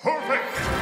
Perfect!